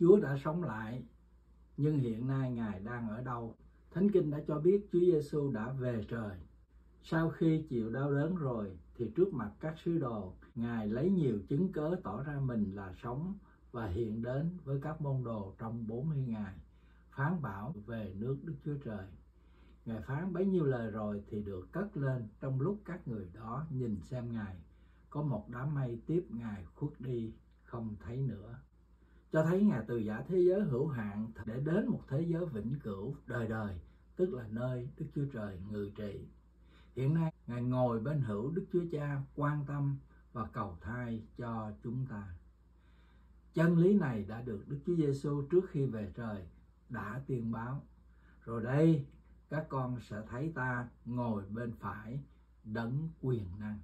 Chúa đã sống lại, nhưng hiện nay Ngài đang ở đâu? Thánh Kinh đã cho biết Chúa Giêsu đã về trời. Sau khi chịu đau đớn rồi thì trước mặt các sứ đồ, Ngài lấy nhiều chứng cớ tỏ ra mình là sống và hiện đến với các môn đồ trong 40 ngày, phán bảo về nước Đức Chúa Trời. Ngài phán bấy nhiêu lời rồi thì được cất lên trong lúc các người đó nhìn xem Ngài. Có một đám mây tiếp Ngài khuất đi, không thấy nữa. Cho thấy Ngài từ giả thế giới hữu hạn để đến một thế giới vĩnh cửu đời đời, tức là nơi Đức Chúa Trời ngự trị. Hiện nay, Ngài ngồi bên hữu Đức Chúa Cha quan tâm và cầu thai cho chúng ta. Chân lý này đã được Đức Chúa Giêsu trước khi về trời đã tiên báo. Rồi đây, các con sẽ thấy ta ngồi bên phải đấng quyền năng.